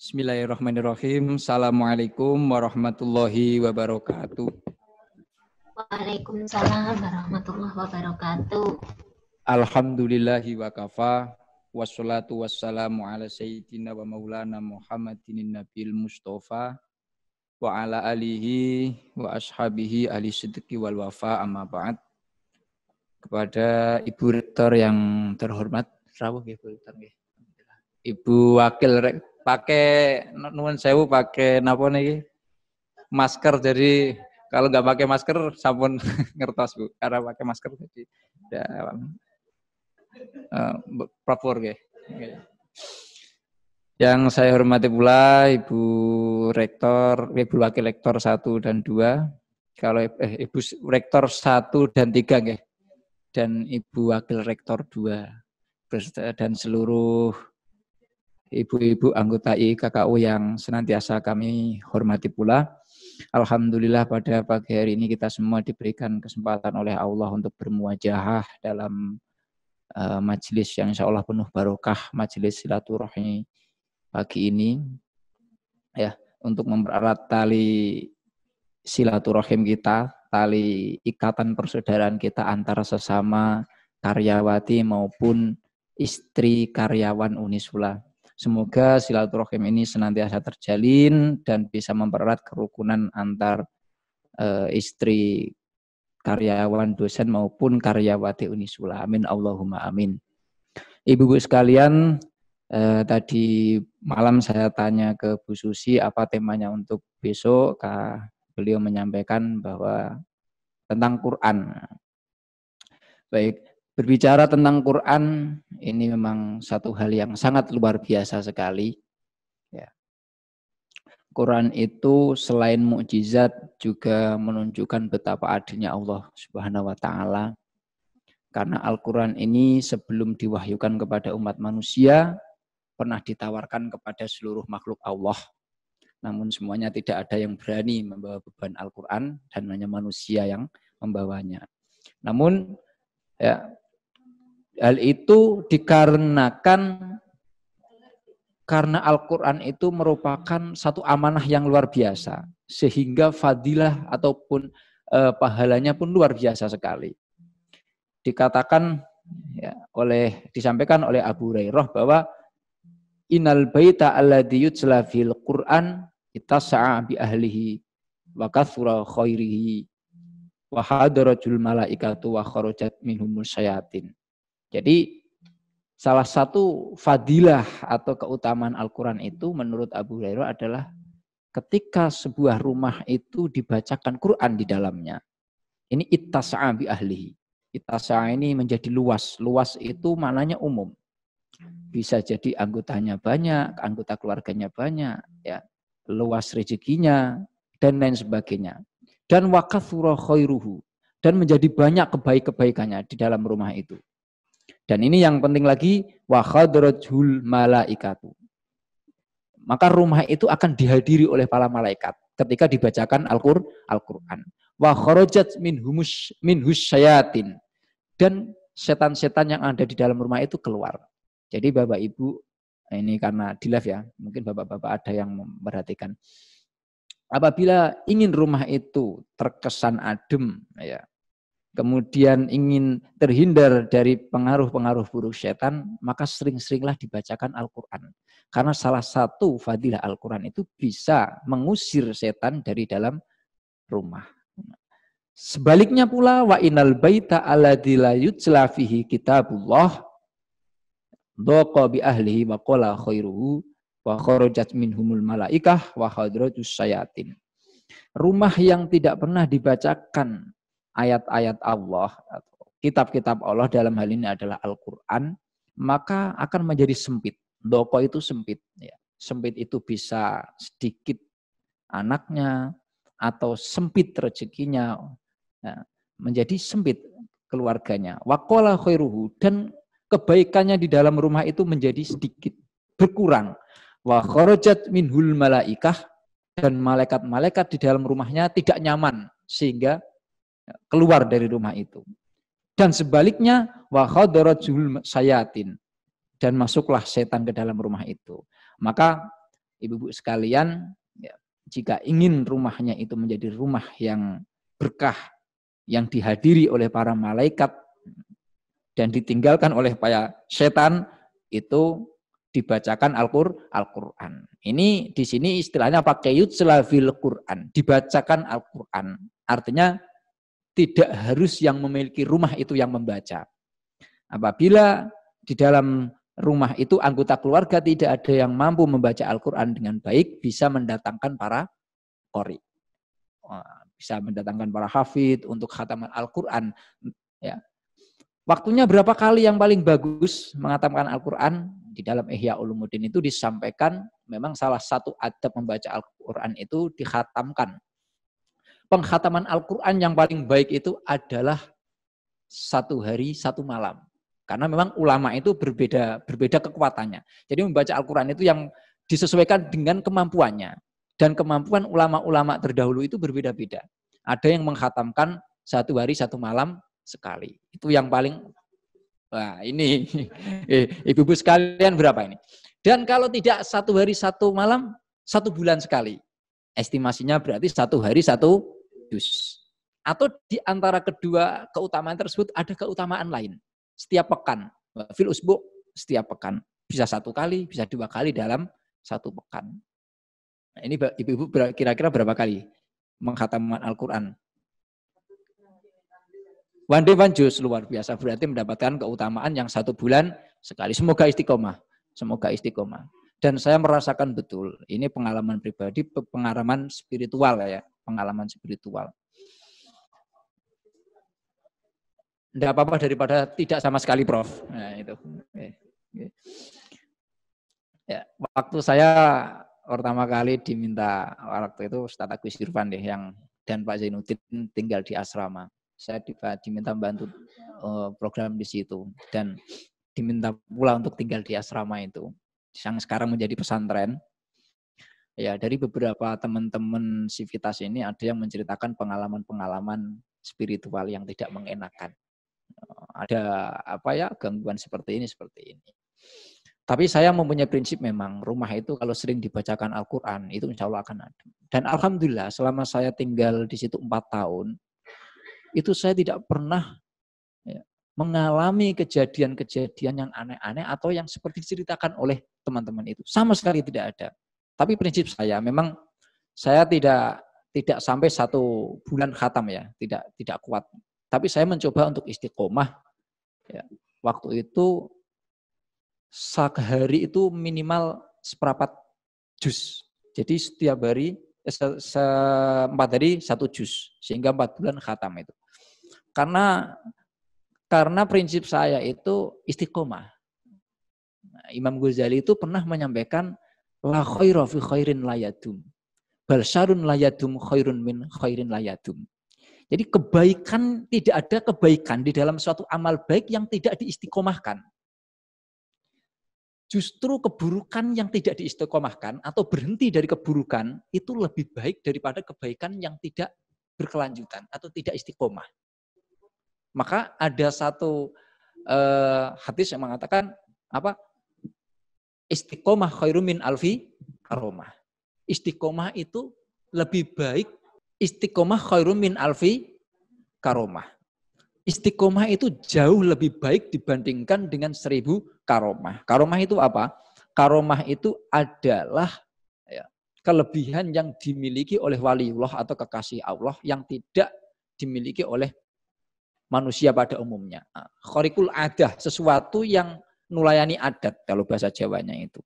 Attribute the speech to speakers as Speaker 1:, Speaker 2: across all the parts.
Speaker 1: Bismillahirrahmanirrahim. Assalamualaikum warahmatullahi wabarakatuh.
Speaker 2: Waalaikumsalam warahmatullahi wabarakatuh.
Speaker 1: Alhamdulillahi wa kafa. Wassalatu wassalamu ala sayyidina wa maulana Muhammadin nabil mustafa wa ala alihi wa ashabihi ahli sidqi wal wafa amma ba'd. Kepada Ibu Rektor yang terhormat, rawuh Ibu Rektor Ibu Wakil pakai nuwun sewu pakai napa nih masker jadi kalau nggak pakai masker sampun ngertos bu karena pakai masker jadi ya uh, proper ya. Yang saya hormati pula Ibu Rektor, Ibu Wakil Rektor 1 dan 2. Kalau eh, Ibu Rektor 1 dan 3 nggih. Dan Ibu Wakil Rektor 2 dan seluruh ibu-ibu anggota IKKU yang senantiasa kami hormati pula. Alhamdulillah pada pagi hari ini kita semua diberikan kesempatan oleh Allah untuk bermuajahah dalam uh, majelis yang insya Allah penuh barokah, majelis silaturahmi pagi ini. Ya, untuk mempererat tali silaturahim kita, tali ikatan persaudaraan kita antara sesama karyawati maupun istri karyawan Unisula. Semoga silaturahim ini senantiasa terjalin dan bisa mempererat kerukunan antar uh, istri karyawan dosen maupun karyawati Unisula. Amin Allahumma amin. Ibu-ibu sekalian, eh, tadi malam saya tanya ke Bu Susi apa temanya untuk besok. Kak, beliau menyampaikan bahwa tentang Quran. Baik, Berbicara tentang Quran, ini memang satu hal yang sangat luar biasa sekali. Ya. Quran itu selain mukjizat juga menunjukkan betapa adilnya Allah Subhanahu wa taala. Karena Al-Quran ini sebelum diwahyukan kepada umat manusia, pernah ditawarkan kepada seluruh makhluk Allah. Namun semuanya tidak ada yang berani membawa beban Al-Quran dan hanya manusia yang membawanya. Namun ya Hal itu dikarenakan karena Al-Quran itu merupakan satu amanah yang luar biasa. Sehingga fadilah ataupun e, pahalanya pun luar biasa sekali. Dikatakan ya, oleh disampaikan oleh Abu Hurairah bahwa Innal baita alladhi yutsla fil Qur'an itasa'a bi ahlihi wa kathura khairihi wa hadarajul malaikatu wa kharajat minhumus syayatin. Jadi salah satu fadilah atau keutamaan Al-Quran itu menurut Abu Hurairah adalah ketika sebuah rumah itu dibacakan Quran di dalamnya. Ini ittasa'a bi ahlihi. Ittasa'a ini menjadi luas. Luas itu maknanya umum. Bisa jadi anggotanya banyak, anggota keluarganya banyak, ya luas rezekinya, dan lain sebagainya. Dan wakathura khairuhu. Dan menjadi banyak kebaik-kebaikannya di dalam rumah itu. Dan ini yang penting lagi wa khadrajul malaikatu. Maka rumah itu akan dihadiri oleh para malaikat ketika dibacakan Al-Qur'an. Wa kharajat min humus min husyayatin. Dan setan-setan yang ada di dalam rumah itu keluar. Jadi Bapak Ibu ini karena di live ya, mungkin Bapak-bapak ada yang memperhatikan. Apabila ingin rumah itu terkesan adem ya, kemudian ingin terhindar dari pengaruh-pengaruh buruk setan, maka sering-seringlah dibacakan Al-Quran. Karena salah satu fadilah Al-Quran itu bisa mengusir setan dari dalam rumah. Sebaliknya pula wa inal baita alladzi la yutla fihi kitabullah dhaqa bi ahlihi wa qala khairuhu wa kharajat minhumul malaikah wa hadratus syayatin. Rumah yang tidak pernah dibacakan ayat-ayat Allah kitab-kitab Allah dalam hal ini adalah Al-Quran, maka akan menjadi sempit. Doko itu sempit. Ya. Sempit itu bisa sedikit anaknya atau sempit rezekinya, ya. menjadi sempit keluarganya. Wakola khairuhu dan kebaikannya di dalam rumah itu menjadi sedikit berkurang. Wa kharajat minhul malaikah dan malaikat-malaikat di dalam rumahnya tidak nyaman sehingga keluar dari rumah itu. Dan sebaliknya wa khadarajul sayatin dan masuklah setan ke dalam rumah itu. Maka ibu-ibu sekalian, ya, jika ingin rumahnya itu menjadi rumah yang berkah, yang dihadiri oleh para malaikat dan ditinggalkan oleh para setan, itu dibacakan Al-Qur'an. Ini di sini istilahnya pakai yutslavil Qur'an, dibacakan Al-Qur'an. Artinya tidak harus yang memiliki rumah itu yang membaca. Apabila di dalam rumah itu anggota keluarga tidak ada yang mampu membaca Al-Quran dengan baik, bisa mendatangkan para kori. Bisa mendatangkan para hafid untuk khataman Al-Quran. Ya. Waktunya berapa kali yang paling bagus mengatakan Al-Quran? Di dalam Ihya Ulumuddin itu disampaikan memang salah satu adab membaca Al-Quran itu dikhatamkan. Penghataman Al-Quran yang paling baik itu adalah satu hari, satu malam. Karena memang ulama itu berbeda berbeda kekuatannya. Jadi membaca Al-Quran itu yang disesuaikan dengan kemampuannya. Dan kemampuan ulama-ulama terdahulu itu berbeda-beda. Ada yang menghatamkan satu hari satu malam sekali. Itu yang paling Wah ini eh, ibu-ibu sekalian berapa ini? Dan kalau tidak satu hari satu malam, satu bulan sekali. Estimasinya berarti satu hari satu dus. Atau di antara kedua keutamaan tersebut ada keutamaan lain setiap pekan. Fil usbu setiap pekan. Bisa satu kali, bisa dua kali dalam satu pekan. Nah, ini ibu-ibu kira-kira berapa kali menghatamkan Al-Quran? One day one juice luar biasa. Berarti mendapatkan keutamaan yang satu bulan sekali. Semoga istiqomah. Semoga istiqomah. Dan saya merasakan betul, ini pengalaman pribadi, pengalaman spiritual ya, pengalaman spiritual. Tidak apa-apa daripada tidak sama sekali, Prof. Nah, itu. Ya, waktu saya pertama kali diminta waktu itu Ustaz Agus Irfan deh yang dan Pak Zainuddin tinggal di asrama. Saya diminta membantu uh, program di situ dan diminta pula untuk tinggal di asrama itu yang sekarang menjadi pesantren. Ya, dari beberapa teman-teman sivitas ini ada yang menceritakan pengalaman-pengalaman spiritual yang tidak mengenakan ada apa ya gangguan seperti ini seperti ini. Tapi saya mempunyai prinsip memang rumah itu kalau sering dibacakan Al-Quran itu insya Allah akan ada. Dan Alhamdulillah selama saya tinggal di situ empat tahun, itu saya tidak pernah ya, mengalami kejadian-kejadian yang aneh-aneh atau yang seperti diceritakan oleh teman-teman itu. Sama sekali tidak ada. Tapi prinsip saya memang saya tidak tidak sampai satu bulan khatam ya, tidak tidak kuat. Tapi saya mencoba untuk istiqomah. Ya. Waktu itu sehari itu minimal seperempat jus. Jadi setiap hari eh, se, se empat hari satu jus sehingga empat bulan khatam itu. Karena karena prinsip saya itu istiqomah. Nah, Imam Ghazali itu pernah menyampaikan la khaira fi khairin layadum. Bal syarun layadum khairun min khairin layadum. Jadi kebaikan, tidak ada kebaikan di dalam suatu amal baik yang tidak diistiqomahkan. Justru keburukan yang tidak diistiqomahkan atau berhenti dari keburukan itu lebih baik daripada kebaikan yang tidak berkelanjutan atau tidak istiqomah. Maka ada satu uh, hadis yang mengatakan apa? Istiqomah khairumin alfi karomah. Istiqomah itu lebih baik istiqomah khairum min alfi karomah. Istiqomah itu jauh lebih baik dibandingkan dengan seribu karomah. Karomah itu apa? Karomah itu adalah ya, kelebihan yang dimiliki oleh waliullah atau kekasih Allah yang tidak dimiliki oleh manusia pada umumnya. Nah, khorikul adah, sesuatu yang nulayani adat kalau bahasa Jawanya itu.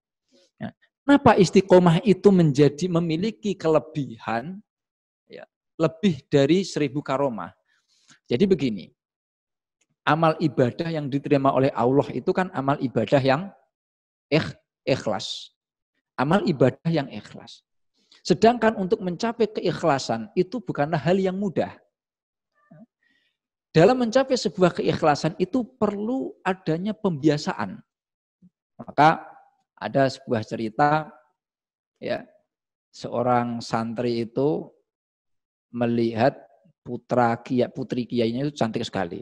Speaker 1: Ya. Kenapa istiqomah itu menjadi memiliki kelebihan lebih dari seribu karomah. Jadi begini, amal ibadah yang diterima oleh Allah itu kan amal ibadah yang ikhlas. Amal ibadah yang ikhlas. Sedangkan untuk mencapai keikhlasan itu bukanlah hal yang mudah. Dalam mencapai sebuah keikhlasan itu perlu adanya pembiasaan. Maka ada sebuah cerita ya seorang santri itu melihat putra kia, putri kiainya itu cantik sekali.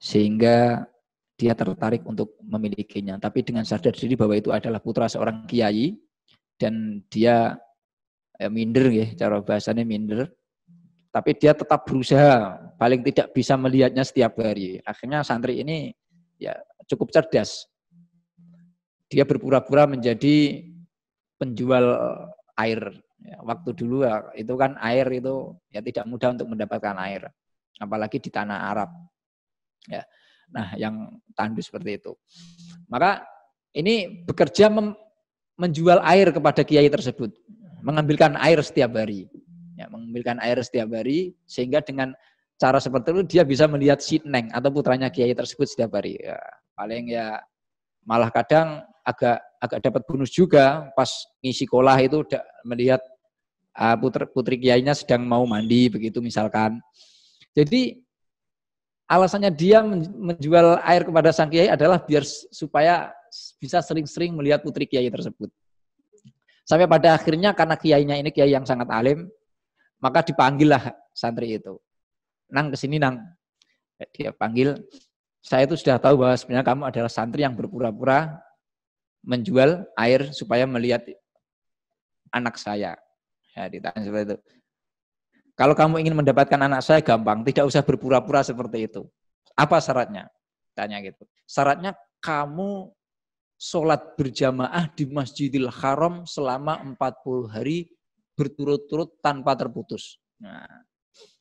Speaker 1: Sehingga dia tertarik untuk memilikinya. Tapi dengan sadar diri bahwa itu adalah putra seorang kiai dan dia ya, minder ya, cara bahasanya minder. Tapi dia tetap berusaha, paling tidak bisa melihatnya setiap hari. Akhirnya santri ini ya cukup cerdas. Dia berpura-pura menjadi penjual air. Ya, waktu dulu ya, itu kan air itu ya tidak mudah untuk mendapatkan air, apalagi di tanah Arab. Ya, nah yang tandus seperti itu. Maka ini bekerja menjual air kepada kiai tersebut, mengambilkan air setiap hari, ya, mengambilkan air setiap hari sehingga dengan cara seperti itu dia bisa melihat si Neng atau putranya kiai tersebut setiap hari. Ya, paling ya malah kadang agak agak dapat bonus juga pas ngisi sekolah itu melihat uh, putri, putri kiainya sedang mau mandi begitu misalkan. Jadi alasannya dia menjual air kepada sang kiai adalah biar supaya bisa sering-sering melihat putri kiai tersebut. Sampai pada akhirnya karena kiainya ini kiai yang sangat alim, maka dipanggillah santri itu. Nang ke sini nang. Dia panggil, saya itu sudah tahu bahwa sebenarnya kamu adalah santri yang berpura-pura menjual air supaya melihat anak saya. Ya, ditanya seperti itu. Kalau kamu ingin mendapatkan anak saya gampang, tidak usah berpura-pura seperti itu. Apa syaratnya? Tanya gitu. Syaratnya kamu sholat berjamaah di Masjidil Haram selama 40 hari berturut-turut tanpa terputus. Nah,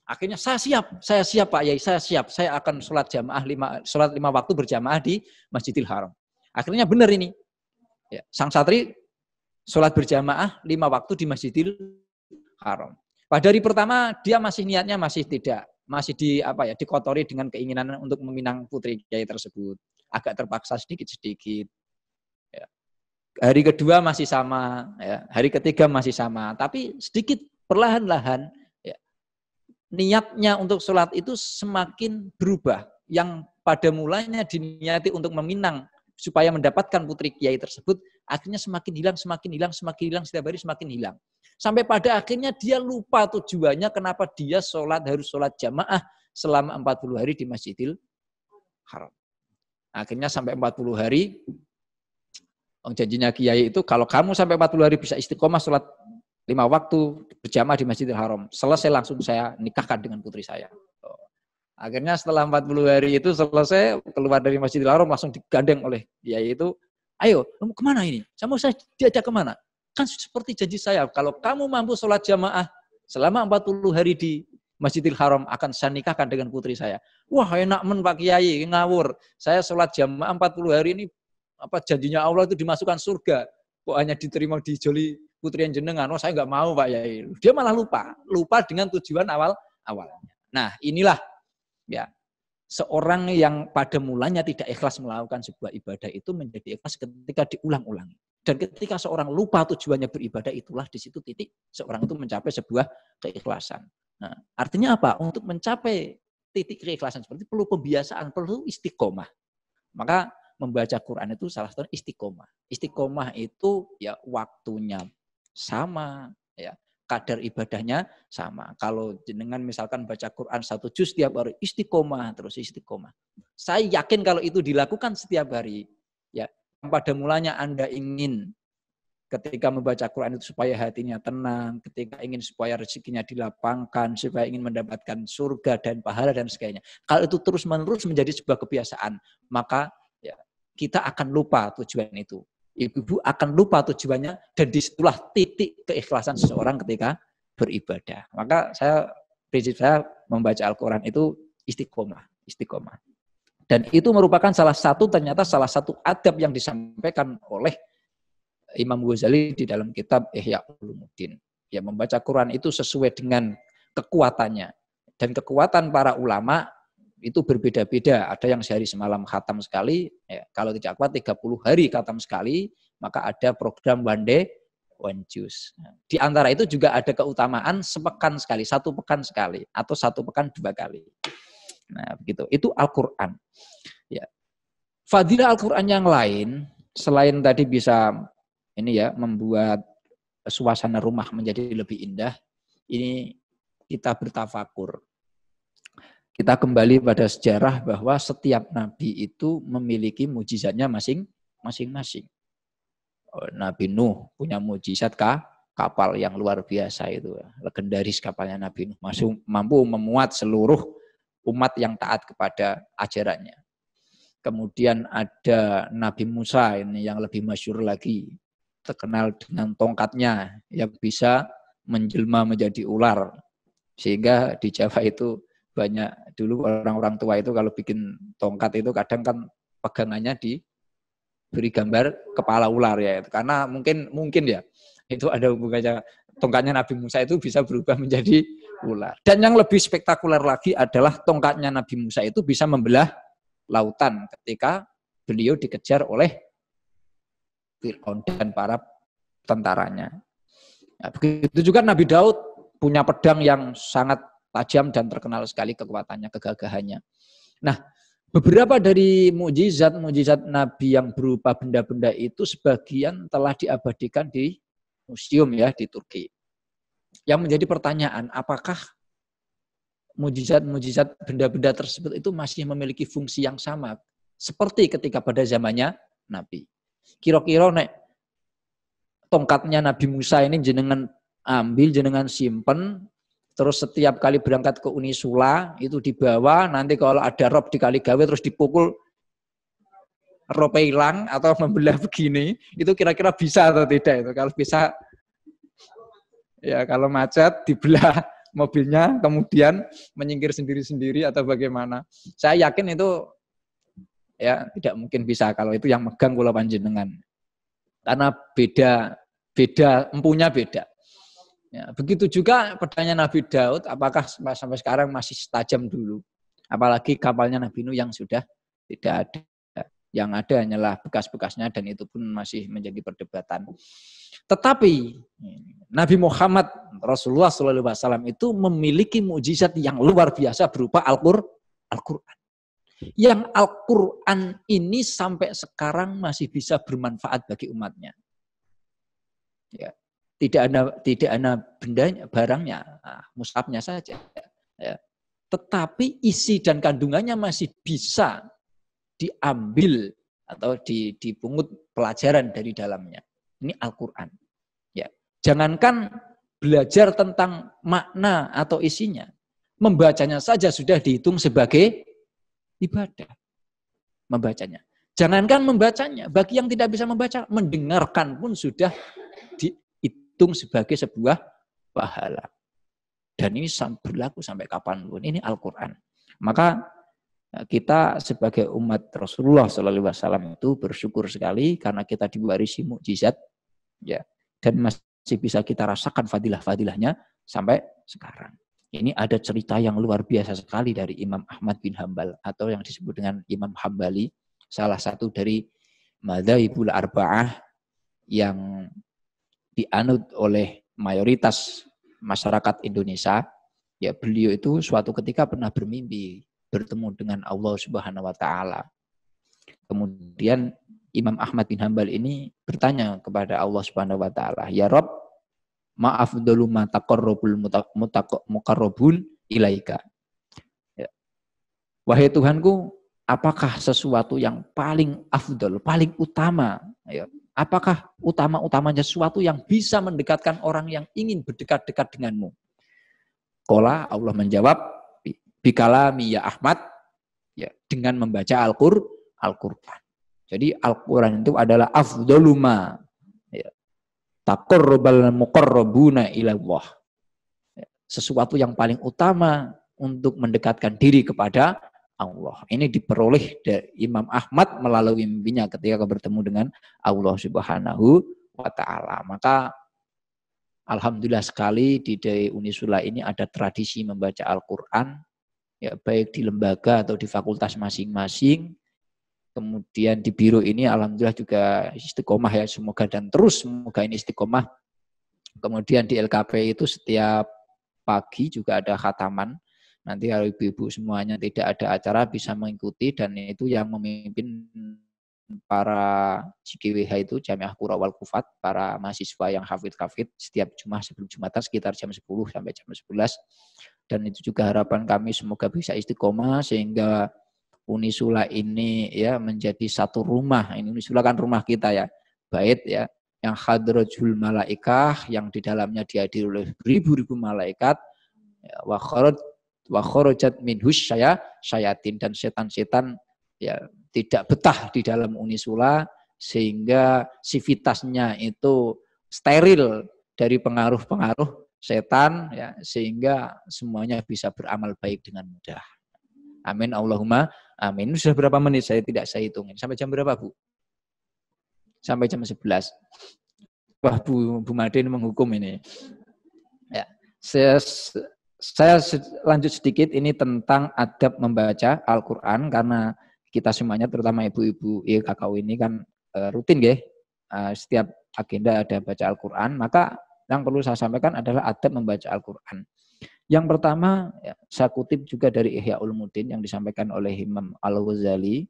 Speaker 1: akhirnya saya siap, saya siap Pak Yai, saya siap, saya akan sholat jamaah lima, sholat lima waktu berjamaah di Masjidil Haram. Akhirnya benar ini, Ya, sang satri sholat berjamaah lima waktu di Masjidil Haram. Pada hari pertama dia masih niatnya masih tidak, masih di apa ya dikotori dengan keinginan untuk meminang putri kiai tersebut. Agak terpaksa sedikit-sedikit. Hari kedua masih sama, ya. hari ketiga masih sama, tapi sedikit perlahan-lahan ya, niatnya untuk sholat itu semakin berubah. Yang pada mulanya diniati untuk meminang supaya mendapatkan putri kiai tersebut, akhirnya semakin hilang, semakin hilang, semakin hilang, setiap hari semakin hilang. Sampai pada akhirnya dia lupa tujuannya kenapa dia sholat, harus sholat jamaah selama 40 hari di Masjidil Haram. Akhirnya sampai 40 hari, janjinya Kiai itu kalau kamu sampai 40 hari bisa istiqomah sholat lima waktu berjamaah di Masjidil Haram. Selesai langsung saya nikahkan dengan putri saya. Akhirnya setelah 40 hari itu selesai, keluar dari Masjidil Haram langsung digandeng oleh Kiai itu, ayo, kamu ke mana ini? Saya saya diajak ke mana? Kan seperti janji saya, kalau kamu mampu sholat jamaah selama 40 hari di Masjidil Haram akan saya nikahkan dengan putri saya. Wah enak men Pak Kiai, ngawur. Saya sholat jamaah 40 hari ini, apa janjinya Allah itu dimasukkan surga. Kok hanya diterima di joli putri jenengan. Oh saya nggak mau Pak Kiai. Dia malah lupa. Lupa dengan tujuan awal awalnya. Nah inilah Ya. Seorang yang pada mulanya tidak ikhlas melakukan sebuah ibadah itu menjadi ikhlas ketika diulang-ulang. Dan ketika seorang lupa tujuannya beribadah itulah di situ titik seorang itu mencapai sebuah keikhlasan. Nah, artinya apa? Untuk mencapai titik keikhlasan seperti perlu pembiasaan, perlu istiqomah. Maka membaca Quran itu salah satu istiqomah. Istiqomah itu ya waktunya sama, ya kadar ibadahnya sama. Kalau jenengan misalkan baca Quran satu juz setiap hari, istiqomah terus istiqomah. Saya yakin kalau itu dilakukan setiap hari, ya pada mulanya Anda ingin ketika membaca Quran itu supaya hatinya tenang, ketika ingin supaya rezekinya dilapangkan, supaya ingin mendapatkan surga dan pahala dan sebagainya. Kalau itu terus-menerus menjadi sebuah kebiasaan, maka kita akan lupa tujuan itu ibu-ibu akan lupa tujuannya dan di situlah titik keikhlasan seseorang ketika beribadah. Maka saya prinsip saya membaca Al-Quran itu istiqomah, istiqomah. Dan itu merupakan salah satu ternyata salah satu adab yang disampaikan oleh Imam Ghazali di dalam kitab Ihya Ulumuddin. Ya membaca Quran itu sesuai dengan kekuatannya. Dan kekuatan para ulama itu berbeda-beda. Ada yang sehari semalam khatam sekali, ya, kalau tidak kuat 30 hari khatam sekali, maka ada program one day, one juice. Di antara itu juga ada keutamaan sepekan sekali, satu pekan sekali, atau satu pekan dua kali. Nah, begitu. Itu Al-Quran. Ya. Fadilah Al-Quran yang lain, selain tadi bisa ini ya membuat suasana rumah menjadi lebih indah, ini kita bertafakur kita kembali pada sejarah bahwa setiap nabi itu memiliki mujizatnya masing-masing. oh, Nabi Nuh punya mujizat kah? kapal yang luar biasa itu. Legendaris kapalnya Nabi Nuh. Masuk, mampu memuat seluruh umat yang taat kepada ajarannya. Kemudian ada Nabi Musa ini yang lebih masyur lagi. Terkenal dengan tongkatnya yang bisa menjelma menjadi ular. Sehingga di Jawa itu banyak dulu orang-orang tua itu kalau bikin tongkat itu kadang kan pegangannya diberi gambar kepala ular ya karena mungkin mungkin ya itu ada hubungannya. Tongkatnya Nabi Musa itu bisa berubah menjadi ular. Dan yang lebih spektakuler lagi adalah tongkatnya Nabi Musa itu bisa membelah lautan ketika beliau dikejar oleh Fir'aun dan para tentaranya. Nah, begitu juga Nabi Daud punya pedang yang sangat tajam dan terkenal sekali kekuatannya, kegagahannya. Nah, beberapa dari mujizat-mujizat Nabi yang berupa benda-benda itu sebagian telah diabadikan di museum ya di Turki. Yang menjadi pertanyaan, apakah mujizat-mujizat benda-benda tersebut itu masih memiliki fungsi yang sama seperti ketika pada zamannya Nabi. Kira-kira nek tongkatnya Nabi Musa ini jenengan ambil, jenengan simpen, terus setiap kali berangkat ke Unisula itu dibawa nanti kalau ada rob di kali gawe terus dipukul rob hilang atau membelah begini itu kira-kira bisa atau tidak itu? Kalau bisa ya kalau macet dibelah mobilnya kemudian menyingkir sendiri-sendiri atau bagaimana. Saya yakin itu ya tidak mungkin bisa kalau itu yang megang kula panjenengan. Karena beda beda empunya beda Ya, begitu juga pedangnya Nabi Daud, apakah sampai sekarang masih tajam dulu? Apalagi kapalnya Nabi Nuh yang sudah tidak ada. Yang ada hanyalah bekas-bekasnya dan itu pun masih menjadi perdebatan. Tetapi Nabi Muhammad Rasulullah SAW itu memiliki mujizat yang luar biasa berupa Al-Qur'an. Yang Al-Quran ini sampai sekarang masih bisa bermanfaat bagi umatnya. Ya tidak ada tidak ada bendanya barangnya nah, mushafnya saja ya. tetapi isi dan kandungannya masih bisa diambil atau dipungut pelajaran dari dalamnya. Ini Al-Qur'an ya. Jangankan belajar tentang makna atau isinya membacanya saja sudah dihitung sebagai ibadah membacanya. Jangankan membacanya bagi yang tidak bisa membaca mendengarkan pun sudah dihitung sebagai sebuah pahala. Dan ini berlaku sampai kapan pun. Ini Al-Quran. Maka eh, kita sebagai umat Rasulullah SAW itu bersyukur sekali karena kita diwarisi mukjizat ya dan masih bisa kita rasakan fadilah-fadilahnya sampai sekarang. Ini ada cerita yang luar biasa sekali dari Imam Ahmad bin Hambal atau yang disebut dengan Imam Hambali, salah satu dari Madhaibul Arba'ah yang dianut oleh mayoritas masyarakat Indonesia, ya beliau itu suatu ketika pernah bermimpi bertemu dengan Allah Subhanahu wa taala. Kemudian Imam Ahmad bin Hambal ini bertanya kepada Allah Subhanahu wa taala, "Ya Rob, maaf dulu ma taqarrabul muqarrabun ilaika." Ya. Wahai Tuhanku, apakah sesuatu yang paling afdol, paling utama ya, Apakah utama-utamanya sesuatu yang bisa mendekatkan orang yang ingin berdekat-dekat denganmu? Kola Allah menjawab, bikalami ya Ahmad, ya dengan membaca Al-Qur, Al-Qur'an. Jadi Al-Quran itu adalah afdoluma. Ya. Taqarrabal muqarrabuna ilallah. Ya. Sesuatu yang paling utama untuk mendekatkan diri kepada Allah. Ini diperoleh dari Imam Ahmad melalui mimpinya ketika bertemu dengan Allah Subhanahu wa taala. Maka alhamdulillah sekali di Dai Unisula ini ada tradisi membaca Al-Qur'an ya baik di lembaga atau di fakultas masing-masing. Kemudian di biro ini alhamdulillah juga istiqomah ya semoga dan terus semoga ini istiqomah. Kemudian di LKP itu setiap pagi juga ada khataman Nanti kalau ibu-ibu semuanya tidak ada acara bisa mengikuti dan itu yang memimpin para JKWH itu Jamiah Qura wal Kufat, para mahasiswa yang hafid-hafid setiap Jumat sebelum Jumatan sekitar jam 10 sampai jam 11. Dan itu juga harapan kami semoga bisa istiqomah sehingga Unisula ini ya menjadi satu rumah. Ini Unisula kan rumah kita ya. Bait ya yang hadrajul malaikah yang di dalamnya dihadiri oleh ribu-ribu malaikat ya, wa wa kharajat minhus saya syayatin dan setan-setan ya tidak betah di dalam unisula sehingga sivitasnya itu steril dari pengaruh-pengaruh setan ya sehingga semuanya bisa beramal baik dengan mudah. Amin Allahumma amin. Sudah berapa menit saya tidak saya hitungin. Sampai jam berapa, Bu? Sampai jam 11. Wah, Bu, Bu Made ini menghukum ini. Ya, saya, saya lanjut sedikit ini tentang adab membaca Al-Qur'an karena kita semuanya terutama ibu-ibu ya, kakak ini kan uh, rutin ya. Uh, setiap agenda ada baca Al-Qur'an, maka yang perlu saya sampaikan adalah adab membaca Al-Qur'an. Yang pertama, ya, saya kutip juga dari Ihya Ulumuddin yang disampaikan oleh Imam Al-Ghazali.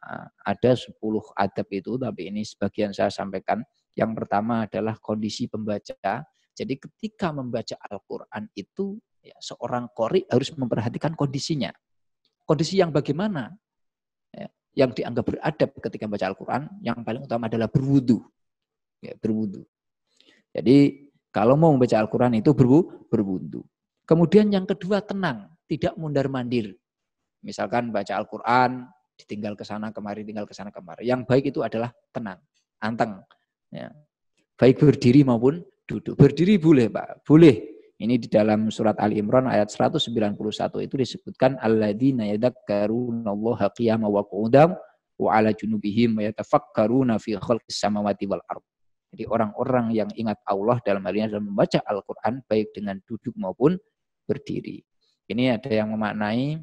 Speaker 1: Ah, ada 10 adab itu, tapi ini sebagian saya sampaikan. Yang pertama adalah kondisi pembaca. Jadi ketika membaca Al-Quran itu, ya, seorang kori harus memperhatikan kondisinya. Kondisi yang bagaimana? Ya, yang dianggap beradab ketika membaca Al-Quran, yang paling utama adalah berwudu. Ya, berwudu. Jadi kalau mau membaca Al-Quran itu berwudu. Kemudian yang kedua tenang, tidak mundar mandir. Misalkan baca Al-Quran, ditinggal ke sana kemari, tinggal ke sana kemari. Yang baik itu adalah tenang, anteng. Ya. Baik berdiri maupun duduk. Berdiri boleh Pak, boleh. Ini di dalam surat Ali Imran ayat 191 itu disebutkan alladzina yadhakkaruna Allah qiyama wa qu'udan wa ala junubihim wa yatafakkaruna fi khalqis samawati wal ardh. Jadi orang-orang yang ingat Allah dalam hal ini dalam membaca Al-Quran baik dengan duduk maupun berdiri. Ini ada yang memaknai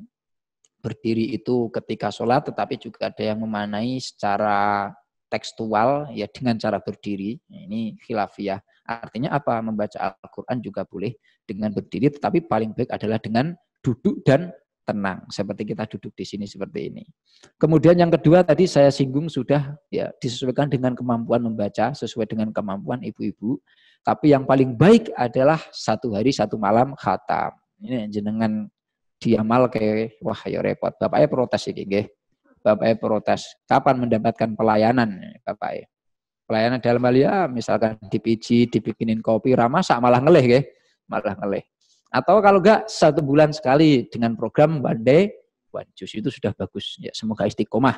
Speaker 1: berdiri itu ketika sholat, tetapi juga ada yang memaknai secara tekstual ya dengan cara berdiri. Ini khilafiyah. Artinya apa? Membaca Al-Quran juga boleh dengan berdiri, tetapi paling baik adalah dengan duduk dan tenang seperti kita duduk di sini seperti ini. Kemudian yang kedua tadi saya singgung sudah ya disesuaikan dengan kemampuan membaca sesuai dengan kemampuan ibu-ibu. Tapi yang paling baik adalah satu hari satu malam khatam. Ini jenengan diamal kayak wah ya repot. Bapaknya protes ini. Bapaknya protes. Kapan mendapatkan pelayanan Bapaknya? Pelayanan dalam hal ya misalkan dipiji, dibikinin kopi, ramasak malah ngeleh nggih. Malah ngeleh. Atau kalau enggak satu bulan sekali dengan program one day one juice itu sudah bagus. Ya semoga istiqomah.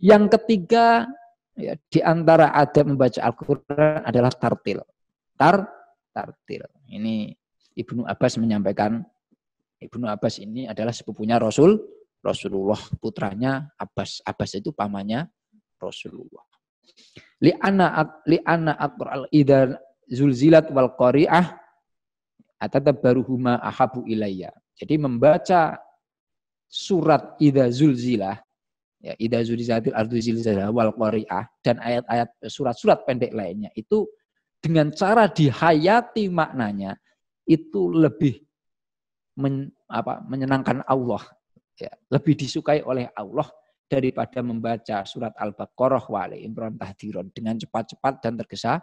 Speaker 1: Yang ketiga ya, di antara adab membaca Al-Qur'an adalah tartil tar tartil. Ini Ibnu Abbas menyampaikan Ibnu Abbas ini adalah sepupunya Rasul Rasulullah putranya Abbas. Abbas itu pamannya Rasulullah. Li anna li anna al idza zulzilat wal qari'ah atatabaruhuma ahabu ilayya. Jadi membaca surat idza zulzilah ya idza zulzilatil ardu zilzalah wal qari'ah dan ayat-ayat surat-surat pendek lainnya itu dengan cara dihayati maknanya itu lebih men, apa, menyenangkan Allah, ya, lebih disukai oleh Allah daripada membaca surat Al-Baqarah wa Ali Imran tahdiron dengan cepat-cepat dan tergesa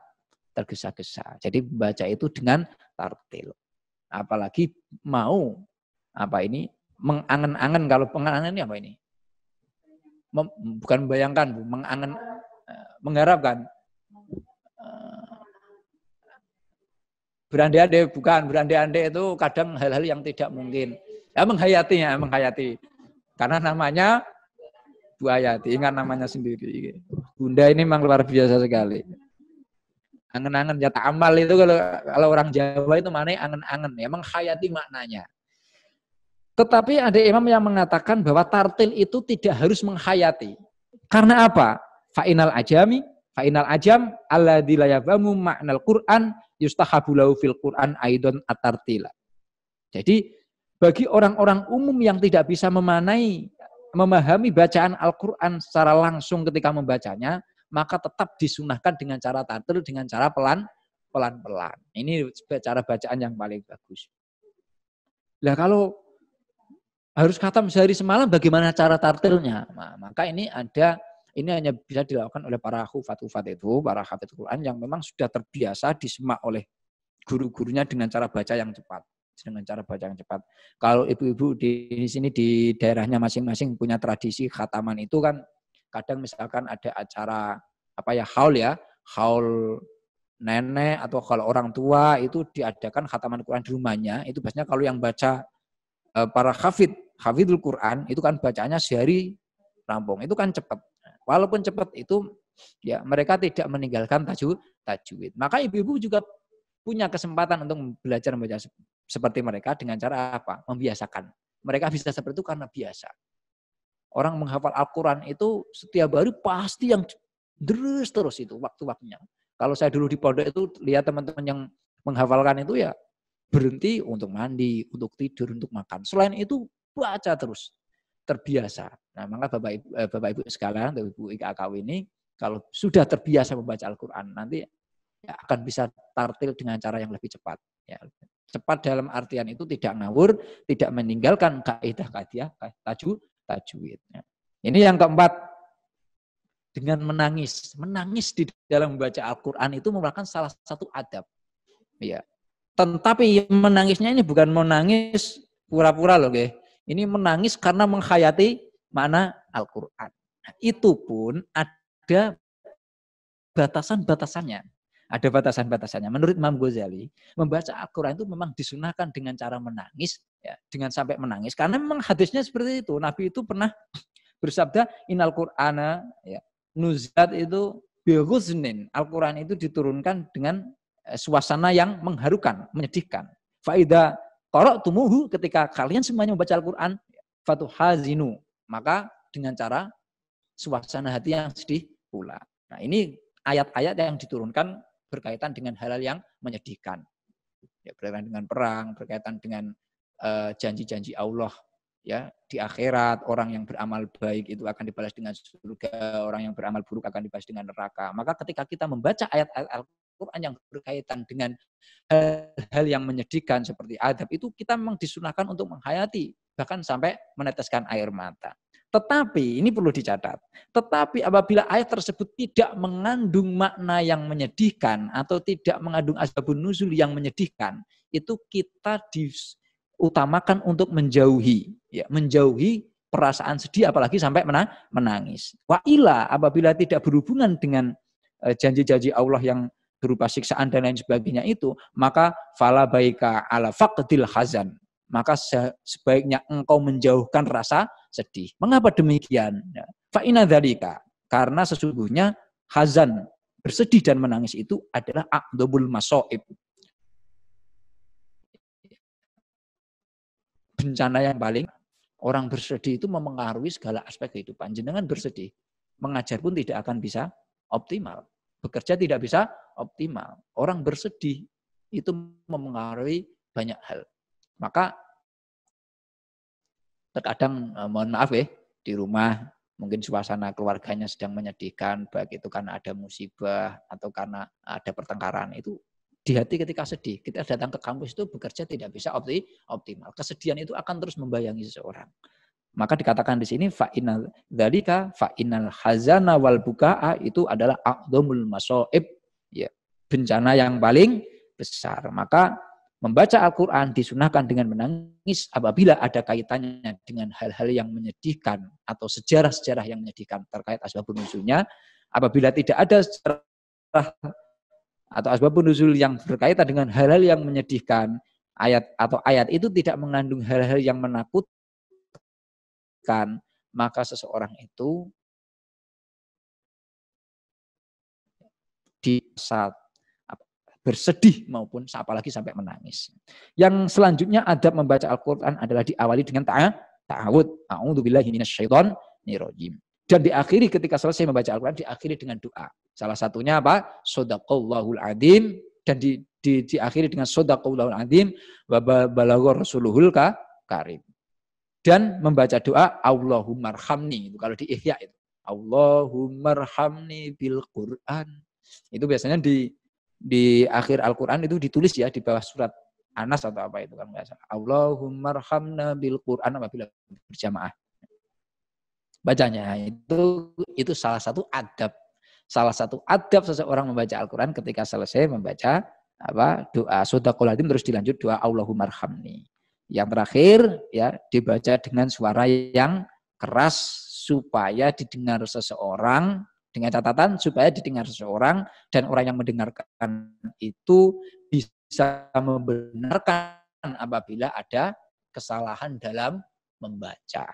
Speaker 1: tergesa-gesa. Jadi membaca itu dengan tartil. Apalagi mau apa ini mengangen-angen kalau pengangen ini apa ini? Mem, bukan membayangkan, mengangen eh, mengharapkan berandai-andai bukan berandai-andai itu kadang hal-hal yang tidak mungkin ya menghayatinya menghayati karena namanya Bu Ayati ingat namanya sendiri. Bunda ini memang luar biasa sekali. Angen-angen ya amal itu kalau kalau orang Jawa itu mana angen-angen. Ya menghayati maknanya. Tetapi ada imam yang mengatakan bahwa tartil itu tidak harus menghayati. Karena apa? Fa'inal ajami fa'inal ajam Allah dilayabamu maknal Quran yustahabu lahu fil Quran aidon atartila. Jadi bagi orang-orang umum yang tidak bisa memanai memahami bacaan Al-Quran secara langsung ketika membacanya, maka tetap disunahkan dengan cara tartil, dengan cara pelan, pelan-pelan. Ini cara bacaan yang paling bagus. Nah kalau harus khatam sehari semalam, bagaimana cara tartilnya? Nah, maka ini ada ini hanya bisa dilakukan oleh para hufat-hufat itu, para hafid Quran yang memang sudah terbiasa disemak oleh guru-gurunya dengan cara baca yang cepat dengan cara baca yang cepat. Kalau ibu-ibu di, sini di daerahnya masing-masing punya tradisi khataman itu kan kadang misalkan ada acara apa ya haul ya, haul nenek atau kalau orang tua itu diadakan khataman Quran di rumahnya, itu biasanya kalau yang baca eh, para hafid, hafidul Quran itu kan bacanya sehari rampung. Itu kan cepat. Walaupun cepat itu ya mereka tidak meninggalkan tajwid. Maka ibu-ibu juga punya kesempatan untuk belajar membaca seperti mereka dengan cara apa? Membiasakan. Mereka bisa seperti itu karena biasa. Orang menghafal Al-Quran itu setiap hari pasti yang terus terus itu waktu-waktunya. Kalau saya dulu di pondok itu lihat teman-teman yang menghafalkan itu ya berhenti untuk mandi, untuk tidur, untuk makan. Selain itu baca terus, terbiasa. Nah, maka Bapak Ibu, eh, Bapak Ibu sekalian, Bapak Ibu IKKW ini kalau sudah terbiasa membaca Al-Qur'an nanti ya akan bisa tartil dengan cara yang lebih cepat. Ya, cepat dalam artian itu tidak ngawur, tidak meninggalkan kaidah-kaidah tajwid tajwid. Ya. Ini yang keempat, dengan menangis. Menangis di dalam membaca Al-Quran itu merupakan salah satu adab. Ya. Tetapi menangisnya ini bukan menangis pura-pura loh, guys. Ini menangis karena menghayati mana Al-Quran. Nah, itu pun ada batasan-batasannya. Ada batasan-batasannya. Menurut Imam Ghazali, membaca Al-Quran itu memang disunahkan dengan cara menangis, ya, dengan sampai menangis. Karena memang hadisnya seperti itu. Nabi itu pernah bersabda, Inal Qur'ana, ya, nuzat itu bighuznin. Al-Quran itu diturunkan dengan eh, suasana yang mengharukan, menyedihkan. Faida korok tumuhu ketika kalian semuanya membaca Al-Quran, fatuhazinu. Maka dengan cara suasana hati yang sedih pula. Nah ini ayat-ayat yang diturunkan berkaitan dengan hal-hal yang menyedihkan. Ya, berkaitan dengan perang, berkaitan dengan eh, janji-janji uh, Allah ya di akhirat orang yang beramal baik itu akan dibalas dengan surga, orang yang beramal buruk akan dibalas dengan neraka. Maka ketika kita membaca ayat-ayat Al-Qur'an yang berkaitan dengan hal-hal yang menyedihkan seperti adab itu kita memang disunahkan untuk menghayati bahkan sampai meneteskan air mata. Tetapi ini perlu dicatat. Tetapi apabila ayat tersebut tidak mengandung makna yang menyedihkan atau tidak mengandung asbabun nuzul yang menyedihkan, itu kita di utamakan untuk menjauhi, ya, menjauhi perasaan sedih apalagi sampai menangis. Wa ila apabila tidak berhubungan dengan eh, janji-janji Allah yang berupa siksaan dan lain sebagainya itu, maka fala baika ala faqdil hazan. Maka sebaiknya engkau menjauhkan rasa sedih. Mengapa demikian? Ya, fa dzalika karena sesungguhnya hazan bersedih dan menangis itu adalah aqdabul masoib bencana yang paling orang bersedih itu memengaruhi segala aspek kehidupan. Jenengan bersedih, mengajar pun tidak akan bisa optimal. Bekerja tidak bisa optimal. Orang bersedih itu memengaruhi banyak hal. Maka terkadang eh, mohon maaf ya di rumah mungkin suasana keluarganya sedang menyedihkan baik itu karena ada musibah atau karena ada pertengkaran itu di hati ketika sedih. Kita datang ke kampus itu bekerja tidak bisa optimal. Kesedihan itu akan terus membayangi seseorang. Maka dikatakan di sini fa'inal dzalika fa'inal hazana wal bukaa itu adalah aqdamul masoib ya bencana yang paling besar. Maka membaca Al-Qur'an disunahkan dengan menangis apabila ada kaitannya dengan hal-hal yang menyedihkan atau sejarah-sejarah yang menyedihkan terkait asbabun nuzulnya. Apabila tidak ada sejarah atau asbab nuzul yang berkaitan dengan hal-hal yang menyedihkan ayat atau ayat itu tidak mengandung hal-hal yang menakutkan maka seseorang itu di saat bersedih maupun apalagi sampai menangis. Yang selanjutnya adab membaca Al-Qur'an adalah diawali dengan ta'awud. A'udzubillahi minasyaitonir Dan diakhiri ketika selesai membaca Al-Qur'an diakhiri dengan doa. Salah satunya apa? Sodaqallahul adim dan di, di, diakhiri dengan sodaqallahul adim wa balaghur rasuluhul ka, karim. Dan membaca doa Allahumma arhamni itu kalau di Ihya itu. Allahumma arhamni bil Quran. Itu biasanya di di akhir Al-Qur'an itu ditulis ya di bawah surat Anas atau apa itu kan. Allahumma arhamna bil Quran apabila berjamaah. Bacanya itu itu salah satu adab salah satu adab seseorang membaca Al-Quran ketika selesai membaca apa doa sodakul terus dilanjut doa Allahumma arhamni. Yang terakhir ya dibaca dengan suara yang keras supaya didengar seseorang Dengan catatan supaya didengar seseorang dan orang yang mendengarkan itu bisa membenarkan apabila ada kesalahan dalam membaca.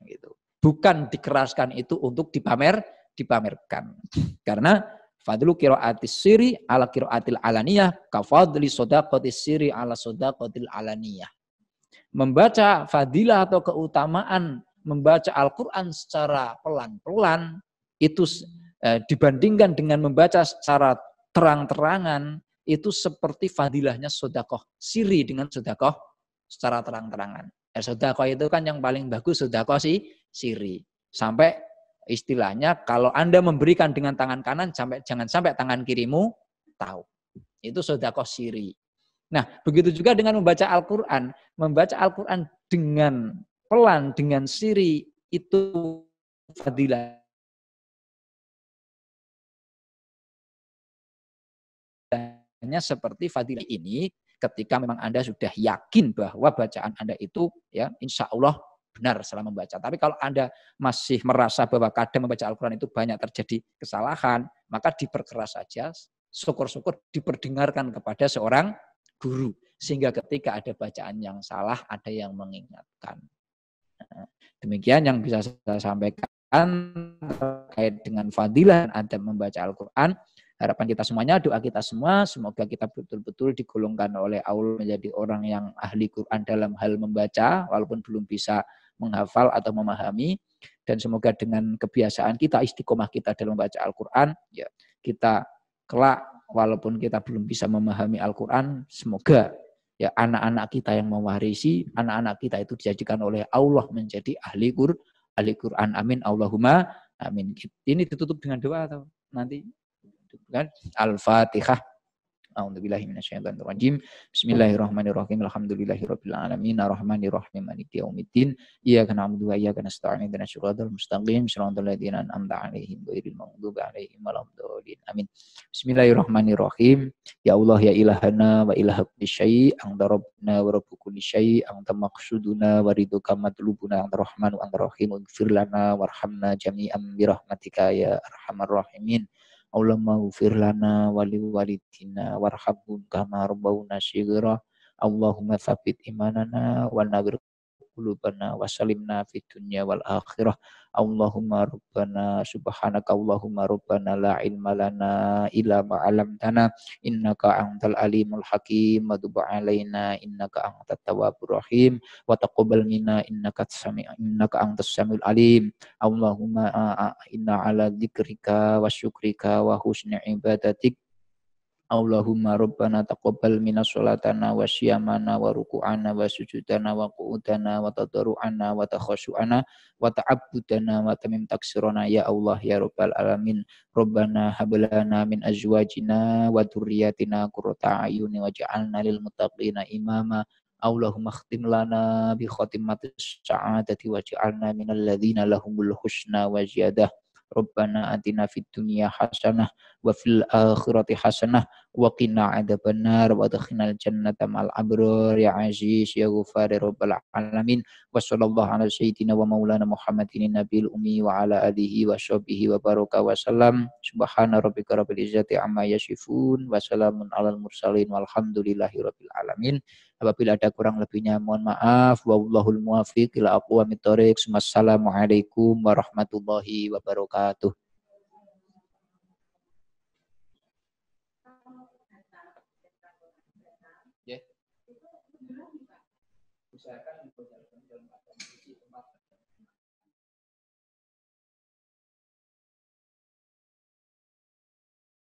Speaker 1: Gitu. Bukan dikeraskan itu untuk dipamer, dipamerkan. Karena fadlu qiraatis siri ala qiraatil alaniyah kafadli sodaqatis siri ala sodaqatil alaniyah. Membaca fadilah atau keutamaan membaca Al-Quran secara pelan-pelan itu dibandingkan dengan membaca secara terang-terangan itu seperti fadilahnya sodakoh siri dengan sodakoh secara terang-terangan. Eh, sodakoh itu kan yang paling bagus sodakoh sih siri. Sampai istilahnya kalau Anda memberikan dengan tangan kanan sampai jangan sampai tangan kirimu tahu. Itu sodakoh siri. Nah, begitu juga dengan membaca Al-Quran. Membaca Al-Quran dengan pelan, dengan siri, itu fadilah hanya seperti fadilah ini ketika memang Anda sudah yakin bahwa bacaan Anda itu ya insya Allah benar selama membaca. Tapi kalau Anda masih merasa bahwa kadang membaca Al-Quran itu banyak terjadi kesalahan, maka diperkeras saja, syukur-syukur diperdengarkan kepada seorang guru. Sehingga ketika ada bacaan yang salah, ada yang mengingatkan. Nah, demikian yang bisa saya sampaikan terkait dengan fadilah ada membaca Al-Quran. Harapan kita semuanya, doa kita semua, semoga kita betul-betul digolongkan oleh Allah menjadi orang yang ahli Quran dalam hal membaca, walaupun belum bisa menghafal atau memahami. Dan semoga dengan kebiasaan kita, istiqomah kita dalam membaca Al-Quran, ya kita kelak walaupun kita belum bisa memahami Al-Quran, semoga ya anak-anak kita yang mewarisi, anak-anak kita itu dijadikan oleh Allah menjadi ahli Quran, ahli Quran. Amin. Allahumma amin. Ini ditutup dengan doa atau nanti kan Al-Fatihah. A'udzubillahi minasyaitonirrajim. Bismillahirrahmanirrahim. Alhamdulillahirabbil alamin. Arrahmanirrahim. Maliki yaumiddin. Iyyaka na'budu wa iyyaka nasta'in. Ihdinas siratal mustaqim. Shiratal ladzina an'amta 'alaihim ghairil maghdubi 'alaihim waladdallin. Amin. Bismillahirrahmanirrahim. Ya Allah ya ilahana wa ilaha kulli syai'. Anta rabbuna wa rabbu kulli syai'. Anta maqsuduna wa ridhuka matlubuna. Anta rahman wa anta rahim. Ighfir lana warhamna jami'an bi rahmatika ya arhamar rahimin. Allahumma ghfir lana wali walidina warhabhum kama rabbawna syighra Allahumma tsabbit imanana wa nabir qulubana wa salimna fid dunya wal akhirah. Allahumma rabbana subhanaka Allahumma rabbana la ilma lana illa ma 'allamtana. Innaka antal alimul hakim. Wa tub alaina innaka antat tawwabur rahim. Wa taqabbal minna innaka sami innaka antas samiul alim. Allahumma inna ala dzikrika wa syukrika wa husni ibadatik Allahumma rabbana taqabbal minas sholatana wa syiyamana wa ruku'ana wa sujudana wa qu'udana wa tadarru'ana wa takhashu'ana wa ta'abbudana wa tamim taksirana. Ya Allah ya rabbal alamin Rabbana hablana min azwajina wa dhurriyyatina qurrata a'yuni waj'alna lil muttaqina imama. Allahumma khtim lana bi khatimatis sa'adati waj'alna minal ladzina lahumul husna wa ziyadah. Rabbana atina fid dunya hasanah wa fil akhirati hasanah wa qina adzabannar wa adkhilnal jannata ma'al abrar ya aziz ya ghafar ya rabbal alamin wa sallallahu ala sayyidina wa maulana muhammadin nabiyil ummi wa ala alihi wa sahbihi wa baraka wa salam subhana rabbika rabbil izzati amma yasifun wa salamun alal mursalin walhamdulillahi rabbil alamin Apabila ada kurang lebihnya mohon maaf. Wallahul muwafiq ila aqwamit thoriq. Wassalamualaikum warahmatullahi wabarakatuh.